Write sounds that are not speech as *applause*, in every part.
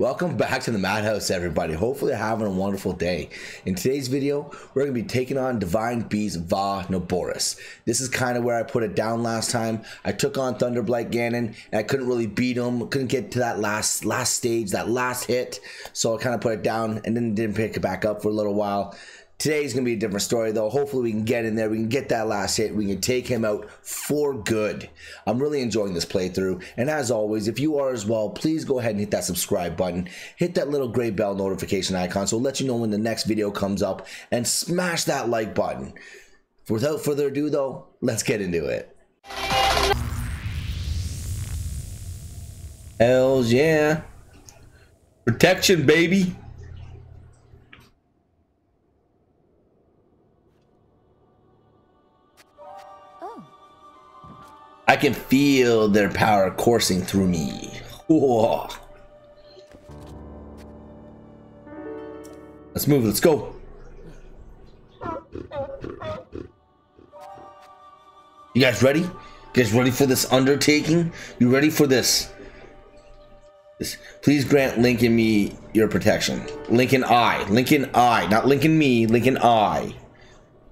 Welcome back to the Madhouse, everybody. Hopefully, you're having a wonderful day. In today's video, we're going to be taking on Divine Beast Vah Naboris. This is kind of where I put it down last time. I took on Thunderblight Ganon, and I couldn't really beat him. Couldn't get to that last last stage, that last hit. So I kind of put it down, and then didn't pick it back up for a little while. Today's gonna be a different story though. Hopefully we can get in there, we can get that last hit, we can take him out for good. I'm really enjoying this playthrough. And as always, if you are as well, please go ahead and hit that subscribe button. Hit that little gray bell notification icon so it'll let you know when the next video comes up and smash that like button. Without further ado though, let's get into it. Hells yeah. Protection, baby. I can feel their power coursing through me. Whoa. Let's move, let's go. You guys ready? You guys ready for this undertaking? You ready for this? this? Please grant Link and me your protection. Link and I. Link and I. Not Link and me, Link and I.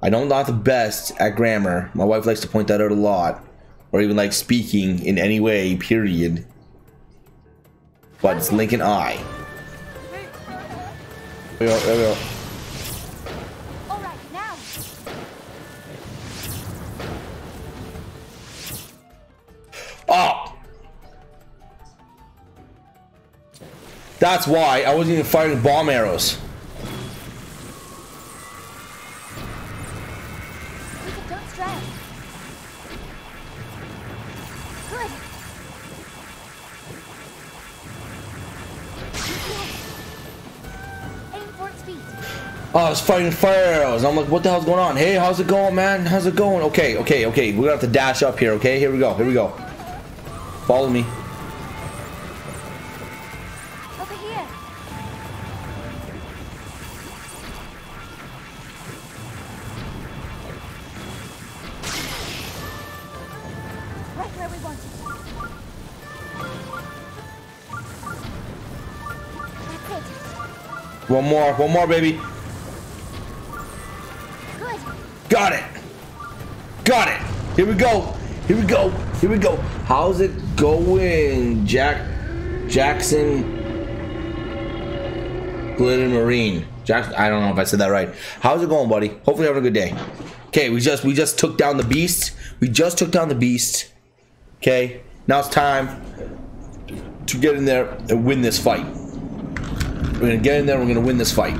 I I'm not the best at grammar. My wife likes to point that out a lot. Or even like speaking in any way, period. But it's Link and I. There we go, there we go. all right, now. Oh! That's why I wasn't even firing bomb arrows. Oh, I was fighting fire arrows. I'm like, what the hell's going on? Hey, how's it going, man? How's it going? Okay, okay, okay. We're gonna have to dash up here, okay? Here we go, here we go. Follow me. Over here. Right where we want it. One more, one more, baby. Here we go. Here we go. Here we go. How's it going, Jack Jackson Glidden Marine? Jackson, I don't know if I said that right. How's it going, buddy? Hopefully having a good day. Okay, we just we just took down the beast. We just took down the beast. Okay, now it's time to get in there and win this fight. We're gonna get in there. We're gonna win this fight.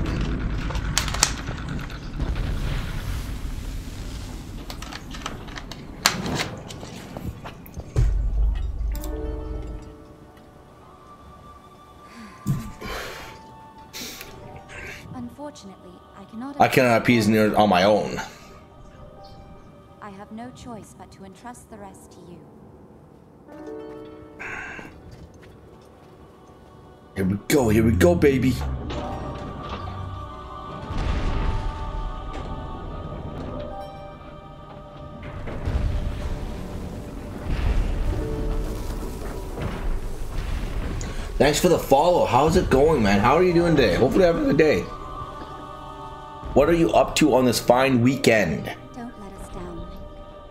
Unfortunately, I cannot. I cannot appease near on my own. I have no choice but to entrust the rest to you. Here we go, here we go, baby. Thanks for the follow. How's it going, man? How are you doing today? Hopefully having a good day. What are you up to on this fine weekend? Don't let us down,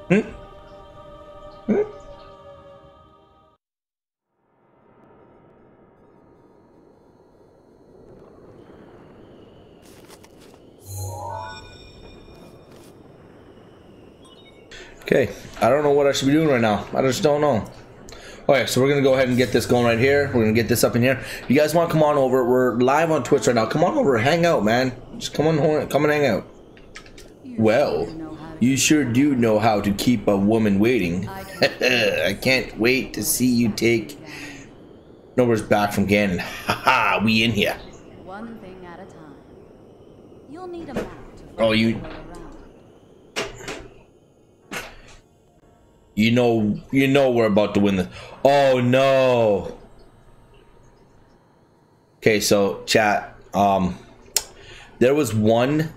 Hmm? Hmm? Okay, I don't know what I should be doing right now. I just don't know. Oh, okay, so we're gonna go ahead and get this going right here. We're gonna get this up in here. If You guys want to come on over? We're live on Twitch right now. Come on over, hang out, man. Just come on, come and hang out. Well, you sure do know how to keep a woman waiting. I *laughs* can't wait to see you take Naboris back from Ganon. Haha, we in here. One thing You know, you know we're about to win this. Oh no. Okay, so chat. Um, there was one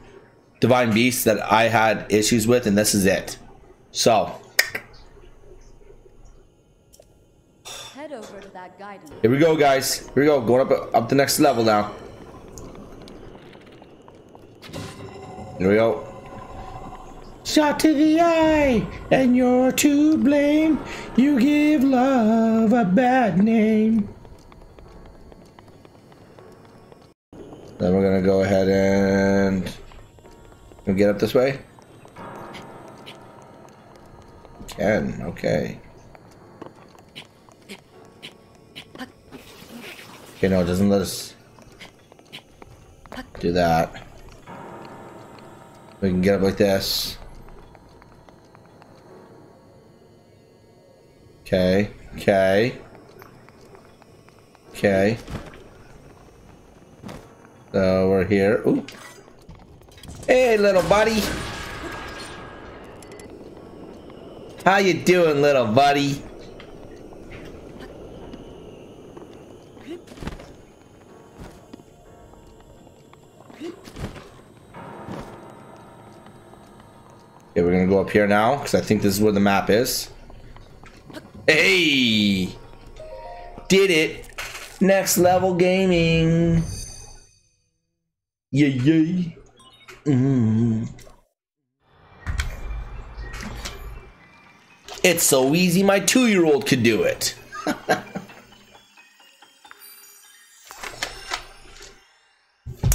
divine beast that I had issues with, and this is it. So Head over to that guidance. Here we go, guys. Here we go. Going up up the next level now. Here we go. Shot to the eye, and you're to blame. You give love a bad name. Then we're gonna go ahead and we get up this way. Can okay. Okay, no, it doesn't let us do that. We can get up like this. Okay, okay. Okay. So we're here. Ooh. Hey, little buddy. How you doing, little buddy? Okay, we're gonna go up here now because I think this is where the map is. Hey! Did it! Next level gaming! Yeah, yeah. Mm. It's so easy, my two year old could do it. *laughs*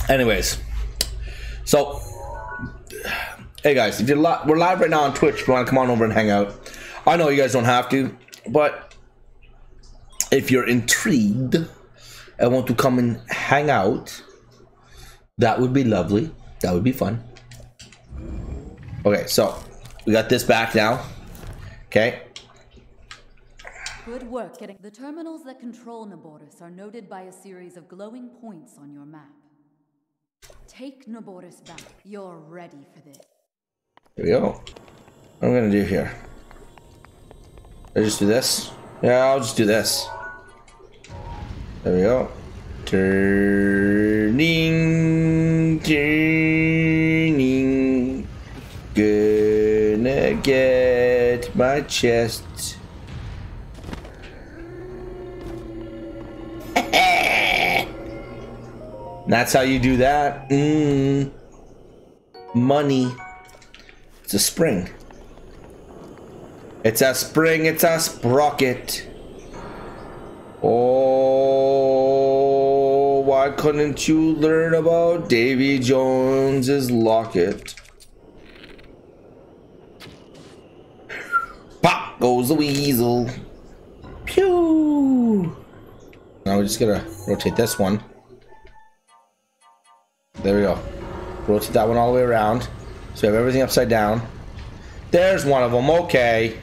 Anyways, so hey guys, if you're li we're live right now on Twitch, if you want to come on over and hang out. I know you guys don't have to, but if you're intrigued and want to come and hang out, that would be lovely. That would be fun. Okay, so we got this back now. Okay. Good work getting. The terminals that control Naboris are noted by a series of glowing points on your map. Take Naboris back. You're ready for this. Here we go. What I'm gonna do here. I just do this. Yeah, I'll just do this. There we go. Turning, turning. Gonna get my chest. *laughs* That's how you do that. Mm. Money. It's a spring. It's a spring, it's a sprocket. Oh, why couldn't you learn about Davy Jones's locket? Pop goes the weasel. Pew! Now we're just gonna rotate this one. There we go. Rotate that one all the way around. So we have everything upside down. There's one of them. Okay.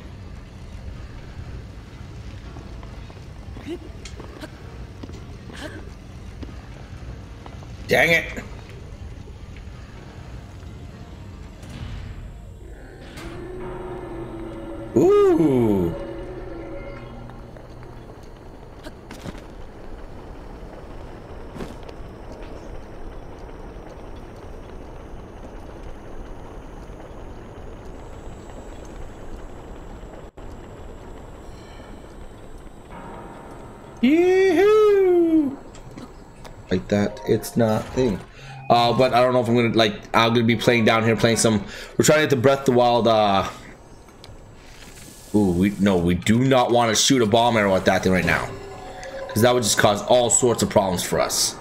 Dang it. Ooh. Yoo-hoo! Like that, it's not thing. Uh, but I don't know if I'm gonna like. I'm gonna be playing down here, playing some. We're trying to get the Breath of the Wild. Uh, ooh, we no, we do not want to shoot a bomb arrow at that thing right now, because that would just cause all sorts of problems for us.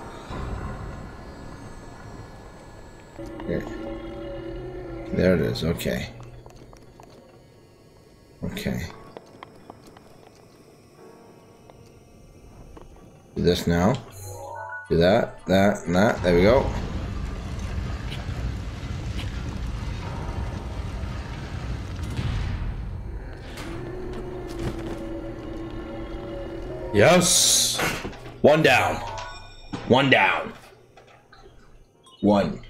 Okay. There it is. Okay. Okay. Do this now. Do that, that, and that. There we go. Yes. One down. One down. One.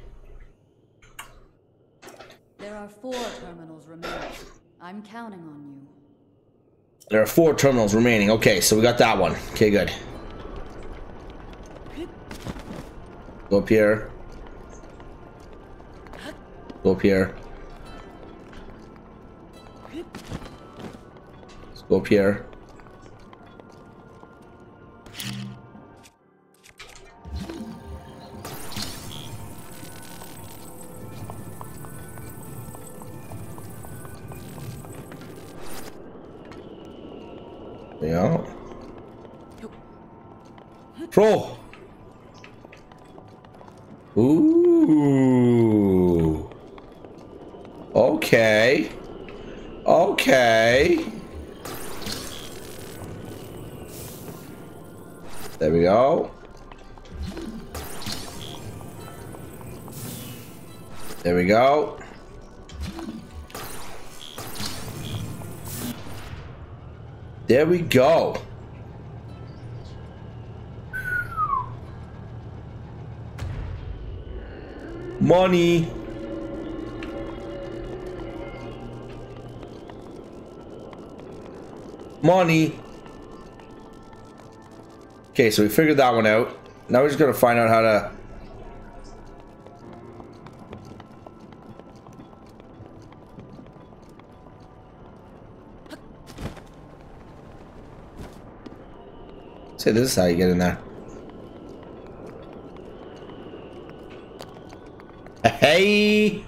There are four terminals remaining. I'm counting on you. There are four terminals remaining. Okay, so we got that one. Okay, good. Go up here. Go up here. Let's go up here. Yeah. Pro! Ooh. Okay. Okay. There we go. There we go. There we go. Money. Money. Okay, so we figured that one out. Now we're just gonna find out how to Say this is how you get in there. Hey!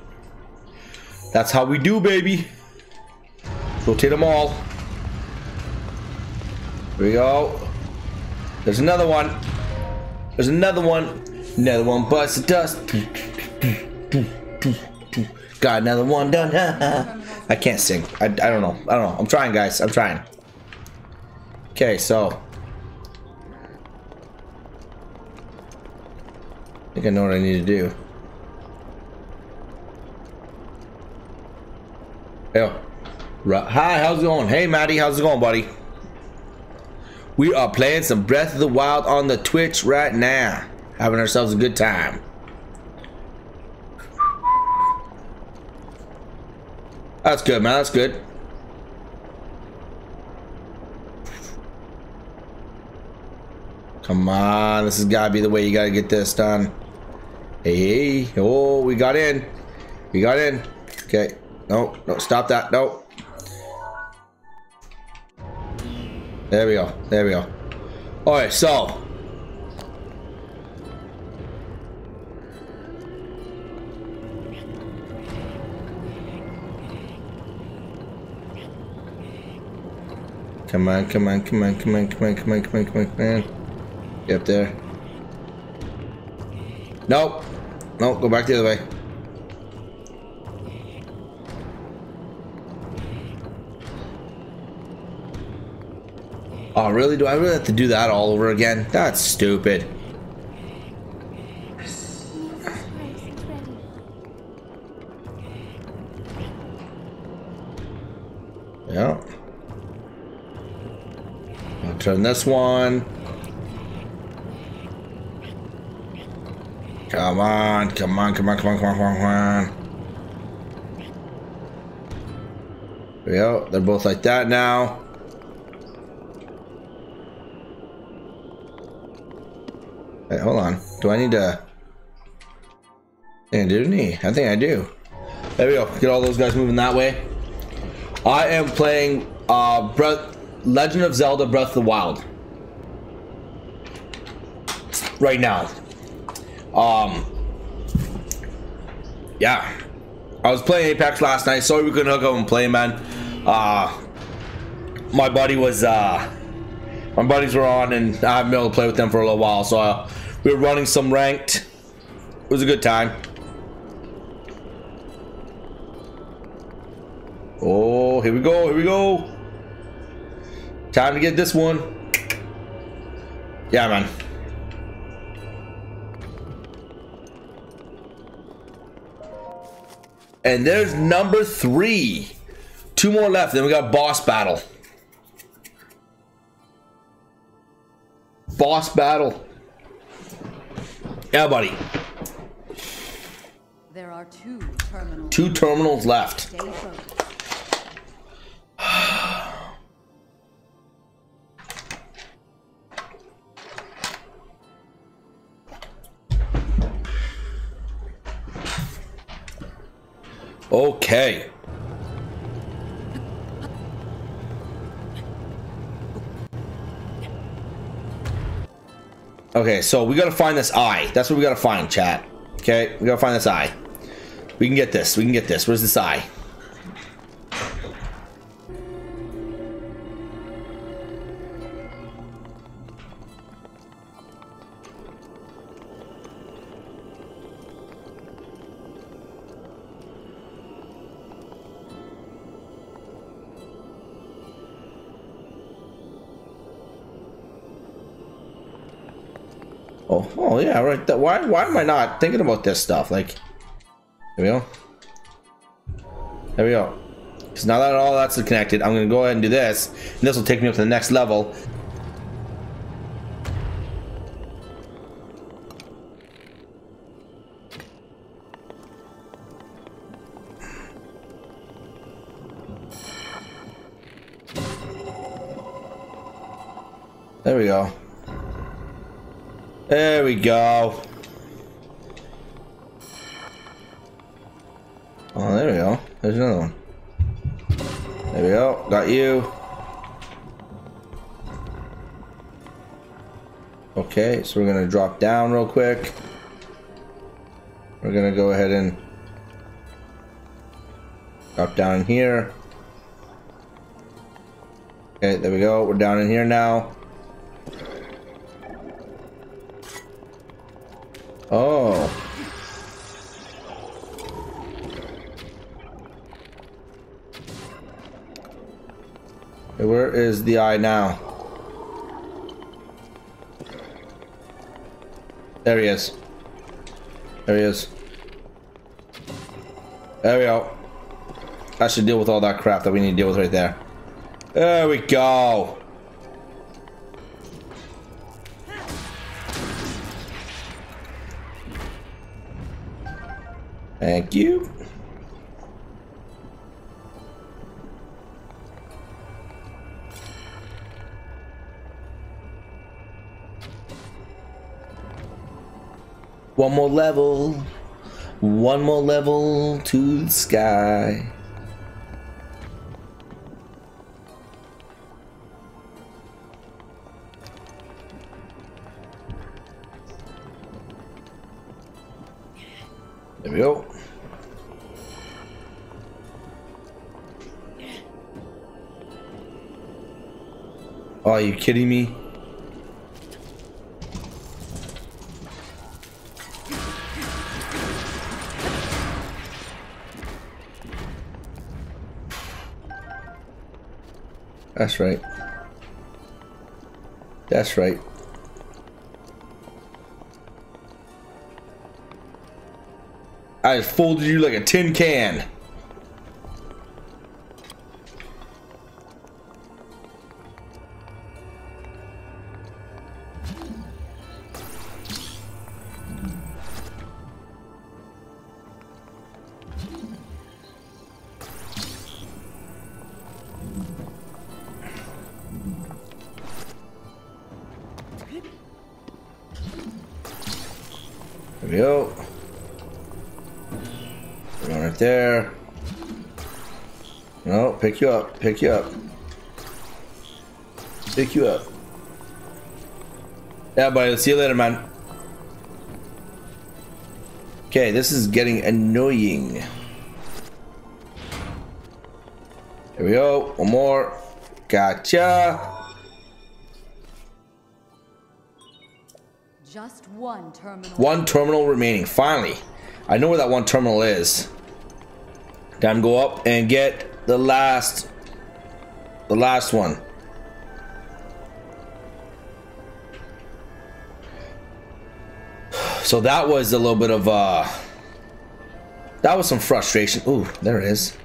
That's how we do, baby. Rotate them all. Here we go. There's another one. There's another one. Another one busts the dust. Got another one done. *laughs* I can't sing. I, I don't know. I don't know. I'm trying, guys. I'm trying. Okay, so. I think I know what I need to do. Yo. Hi, how's it going? Hey, Maddie, how's it going, buddy? We are playing some Breath of the Wild on the Twitch right now. Having ourselves a good time. That's good, man. That's good. Come on. This has got to be the way you got to get this done. Hey. Oh, we got in. We got in. Okay. No, no, stop that. No. There we go. There we go. All right, so. Come on, come on, come on, come on, come on, come on, come on, come on, come on. Get up there. Nope. Nope, go back the other way. Oh, really? Do I really have to do that all over again? That's stupid. Yeah. I'll turn this one. Come on, come on, come on, come on, come on, come on, come on. Go. They're both like that now. Wait, hold on. Do I need to... I do need. I think I do. There we go. Get all those guys moving that way. I am playing uh, Breath, Legend of Zelda Breath of the Wild. Right now. Um, yeah. I was playing Apex last night. Sorry we couldn't hook up and play, man. Uh, my buddy was, uh, my buddies were on and I haven't been able to play with them for a little while. So uh, we were running some ranked. It was a good time. Oh, here we go. Here we go. Time to get this one. Yeah, man. And there's number three. Two more left. Then we got boss battle. Boss battle. Yeah, buddy. There are two terminals. Two terminals left. Okay. Okay, so we gotta find this eye. That's what we gotta find, chat. Okay, we gotta find this eye. We can get this. We can get this. Where's this eye? Oh, oh yeah, right. That, why, why am I not thinking about this stuff? Like, there we go. There we go. Because now that all that's connected, I'm going to go ahead and do this. And this will take me up to the next level. There we go. Oh, there we go. There's another one. There we go. Got you. Okay, so we're gonna drop down real quick. We're gonna go ahead and drop down here. Okay, there we go. We're down in here now. Oh. Where is the eye now? There he is. There he is. There we go. I should deal with all that crap that we need to deal with right there. There we go. Thank you. One more level. One more level to the sky. There we go. Oh, are you kidding me? That's right. That's right. I folded you like a tin can. Right there. No, pick you up, pick you up. Pick you up. Yeah, buddy, see you later, man. Okay, this is getting annoying. Here we go. One more. Gotcha. Just one terminal. One terminal remaining. Finally. I know where that one terminal is. Time to go up and get the last the last one. So that was a little bit of uh that was some frustration. Ooh, there it is.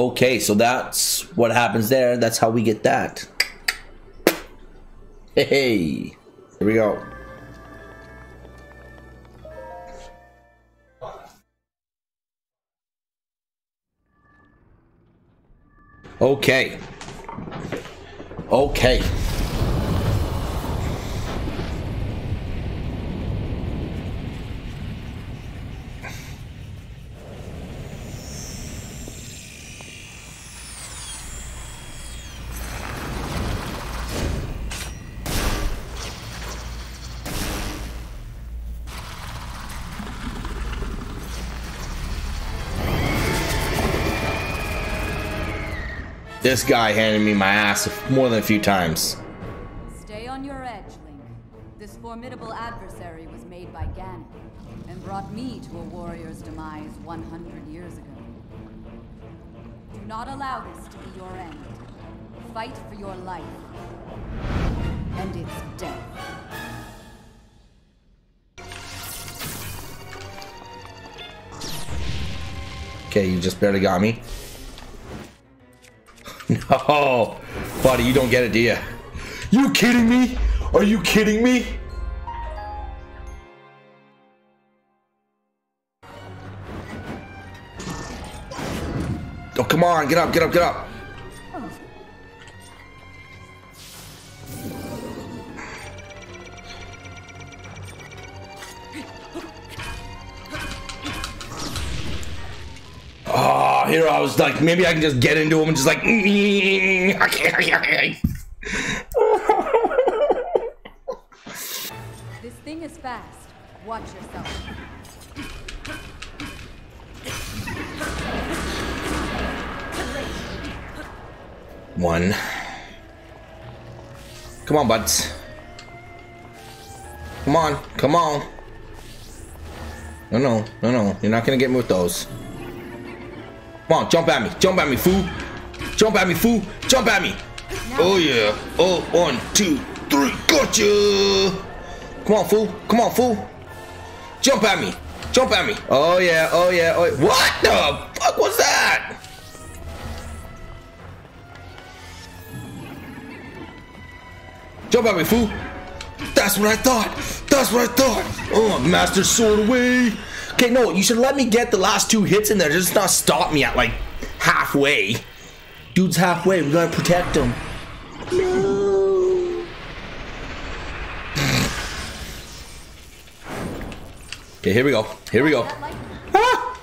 Okay, so that's what happens there. That's how we get that. Hey, here we go. Okay. Okay. This guy handed me my ass more than a few times. Stay on your edge, Link. This formidable adversary was made by Ganon and brought me to a warrior's demise 100 years ago. Do not allow this to be your end. Fight for your life. And its death. Okay, you just barely got me. *laughs* no, buddy, you don't get it, do you? You kidding me? Are you kidding me? Oh, come on, get up, get up, get up. Here I was like, maybe I can just get into him and just like. This thing is fast. Watch yourself. One. Come on, buds. Come on, come on. No, no, no, no. You're not gonna get me with those. Come on, jump at me. Jump at me, fool. Jump at me, fool. Jump at me. Oh, yeah. Oh, one, two, three. Gotcha. Come on, fool. Come on, fool. Jump at me. Jump at me. Oh, yeah. Oh, yeah. Oh, yeah. What the fuck was that? Jump at me, fool. That's what I thought. That's what I thought. Oh, master sword away. Okay, no, you should let me get the last two hits in there. Just not stop me at like halfway. Dude's halfway. We gotta protect him. No. okay, here we go. Here we go. Ah!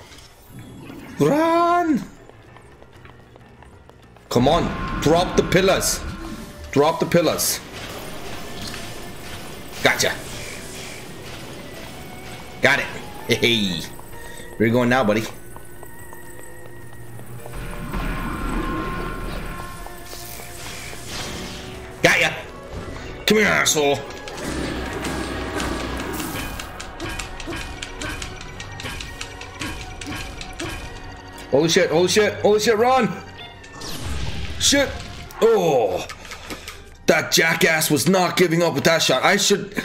Run! Come on, drop the pillars. Drop the pillars. Gotcha. Got it. Hey, where you going now, buddy? Got ya. Come here, asshole. Holy shit, holy shit, holy shit, run! Shit! Oh! That jackass was not giving up with that shot. I should...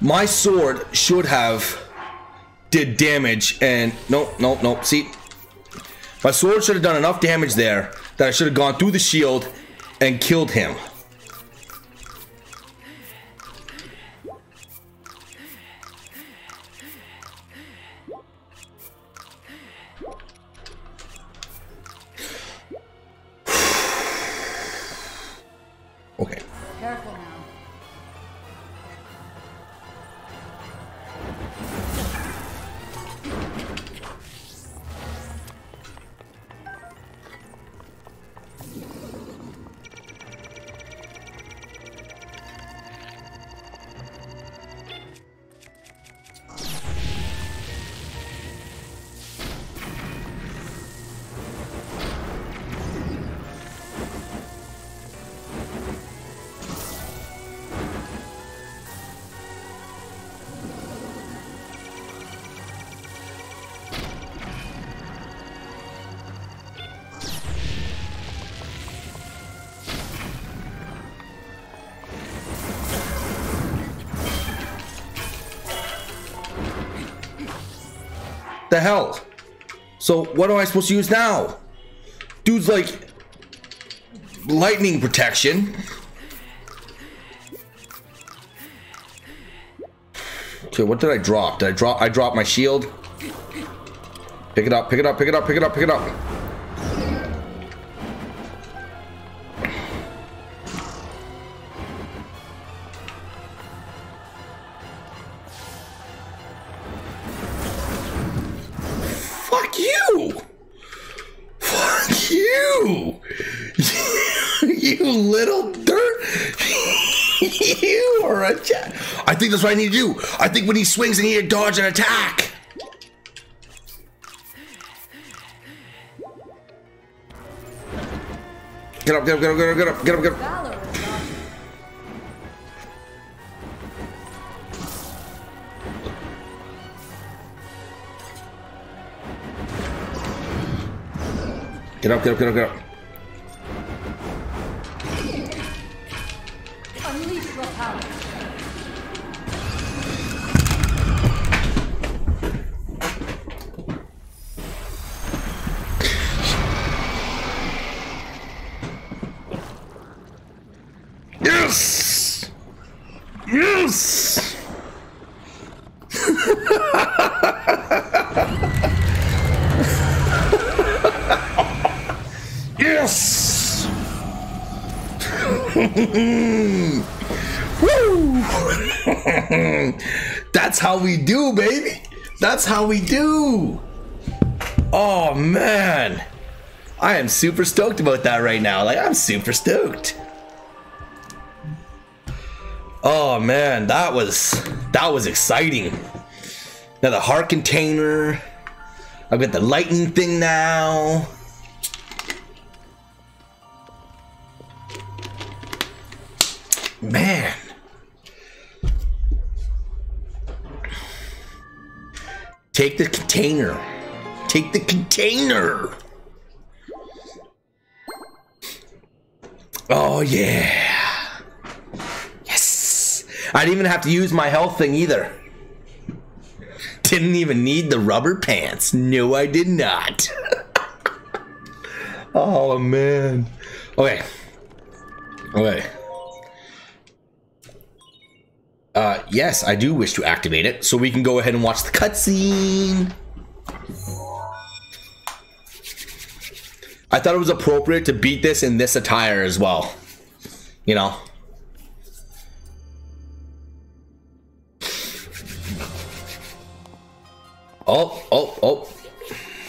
My sword should have did damage and... Nope, nope, nope. See? My sword should have done enough damage there that I should have gone through the shield and killed him. The hell? So what am I supposed to use now? Dude's like lightning protection. Okay, what did I drop? Did I drop I dropped my shield? Pick it up, pick it up, pick it up, pick it up, pick it up. I think that's what I need to do. I think when he swings, I need to dodge and attack. Get up, get up, get up, get up, get up, get up, get up. Get up, get up, get up, get up. *laughs* Yes! yes! *laughs* Woo! *laughs* That's how we do, baby. That's how we do. Oh man. I am super stoked about that right now. Like I'm super stoked. Oh man, that was that was exciting. Now the heart container. I've got the lightning thing now. Man. Take the container. Take the container. Oh yeah. I didn't even have to use my health thing either. Didn't even need the rubber pants. No, I did not. *laughs* oh man. Okay. Okay. Uh, yes, I do wish to activate it, so we can go ahead and watch the cutscene. I thought it was appropriate to beat this in this attire as well. You know. Oh, oh, oh.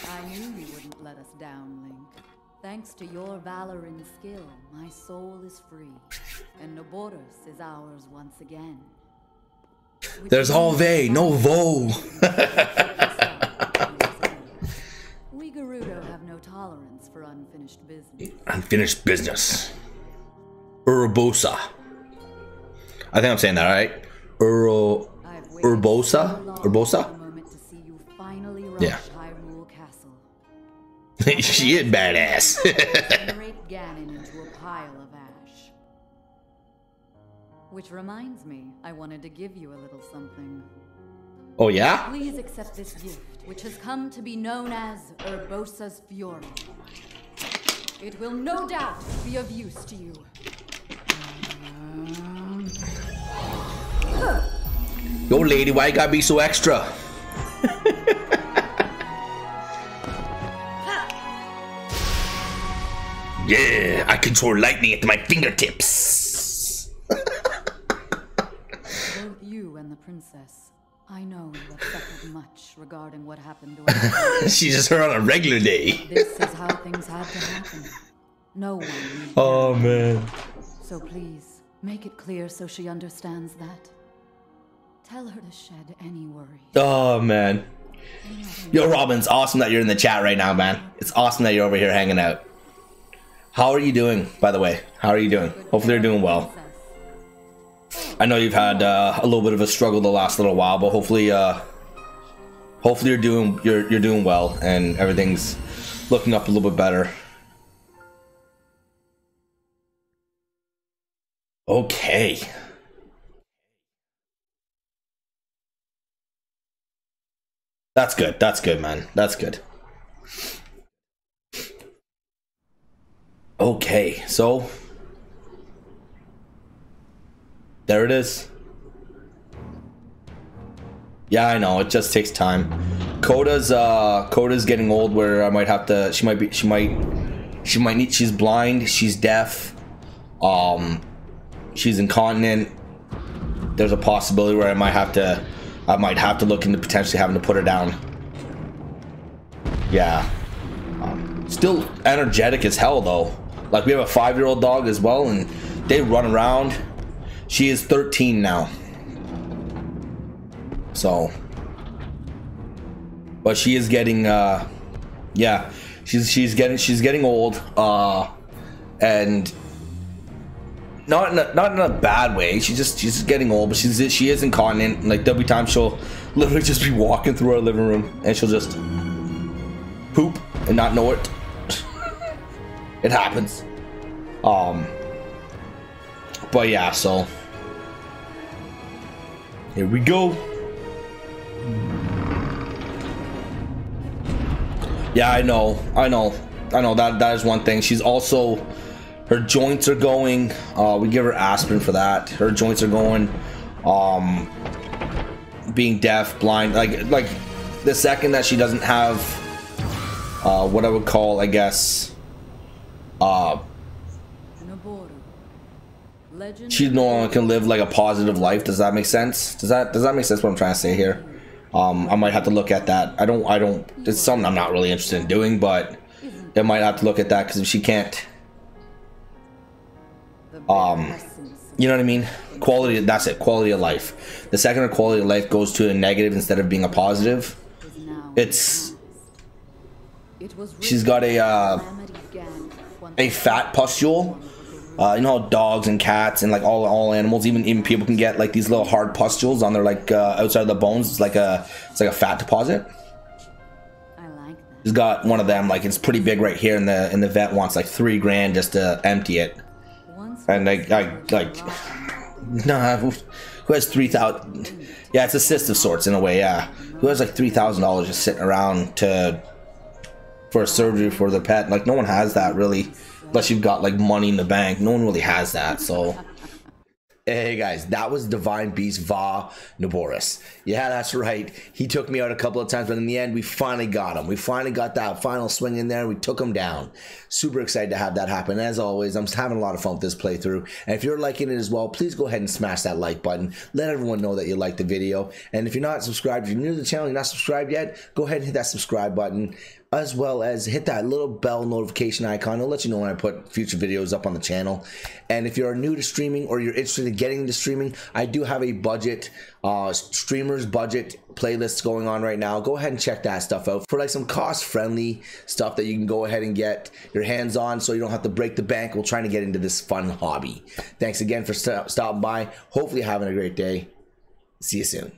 I knew you wouldn't let us down, Link. Thanks to your valor and skill, my soul is free, and Naboris is ours once again. There's you Alve, no Vo. We Gerudo have no tolerance for unfinished business. Unfinished business. Urbosa. I think I'm saying that right. Uro. Urbosa? Urbosa? Yeah. Hyrule *laughs* Castle. she is badass. *laughs* Generate Ganon into a pile of ash. Which reminds me, I wanted to give you a little something. oh yeah? Please accept this gift, which has come to be known as Urbosa's Fury. It will no doubt be of use to you. Yo, lady, why you gotta be so extra? *laughs* yeah, I control lightning at my fingertips. Both you and the princess, I know you have suffered much regarding what happened to us. *laughs* She's just her on a regular day. this is how things had to happen. No one Oh man. So please, make it clear so she understands that. Tell her to shed any worry. Oh man. Yo, Robin, it's awesome that you're in the chat right now, man. It's awesome that you're over here hanging out. How are you doing, by the way? How are you doing? Hopefully you're doing well. I know you've had uh, a little bit of a struggle the last little while, but hopefully, uh, hopefully you're doing you're you're doing well and everything's looking up a little bit better. Okay. That's good. That's good, man. That's good. Okay, so there it is. Yeah, I know. It just takes time. Coda's uh Coda's getting old where I might have to she might be she might she might need she's blind, she's deaf. Um she's incontinent. There's a possibility where I might have to I might have to look into potentially having to put her down. Yeah. Um, still energetic as hell though. Like we have a 5-year-old dog as well and they run around. She is 13 now. So, but she is getting, uh, yeah, she's she's getting she's getting old, uh, and not in a, not in a bad way. She just she's just getting old, but she's she is incontinent. Like there'll be times she'll *laughs* literally just be walking through our living room and she'll just poop and not know it. It happens. Um, but yeah, so here we go. Yeah, I know, I know, I know that that is one thing. She's also her joints are going. Uh, we give her aspirin for that. Her joints are going. Um, being deaf, blind, like like the second that she doesn't have uh, what I would call, I guess, uh, she no longer can live like a positive life. Does that make sense? Does that does that make sense? What I'm trying to say here. Um, I might have to look at that. I don't. I don't. It's something I'm not really interested in doing, but I might have to look at that because if she can't, um, you know what I mean? Quality. That's it. Quality of life. The second her quality of life goes to a negative instead of being a positive, it's. She's got a uh, a fat pustule uh, you know how dogs and cats and like all all animals, even even people can get like these little hard pustules on their like uh, outside of the bones. It's like a it's like a fat deposit. I like that. He's got one of them. Like it's pretty big right here, and the and the vet wants like three grand just to empty it. And like I like *laughs* nah, who has three thousand? Yeah, it's a cyst of sorts in a way. Yeah, who has like three thousand dollars just sitting around to for a surgery for their pet? Like no one has that really unless you've got like money in the bank. No one really has that, so. Hey guys, that was Divine Beast Vah Naboris. Yeah, that's right. He took me out a couple of times, but in the end, we finally got him. We finally got that final swing in there. We took him down. Super excited to have that happen. As always, I'm having a lot of fun with this playthrough. And if you're liking it as well, please go ahead and smash that like button. Let everyone know that you like the video. And if you're not subscribed, if you're new to the channel, you're not subscribed yet, go ahead and hit that subscribe button as well as hit that little bell notification icon. It'll let you know when I put future videos up on the channel. And if you're new to streaming or you're interested in getting into streaming, I do have a budget, uh, streamers budget playlist going on right now. Go ahead and check that stuff out for like some cost friendly stuff that you can go ahead and get your hands on so you don't have to break the bank while trying to get into this fun hobby. Thanks again for st stopping by. Hopefully having a great day. See you soon.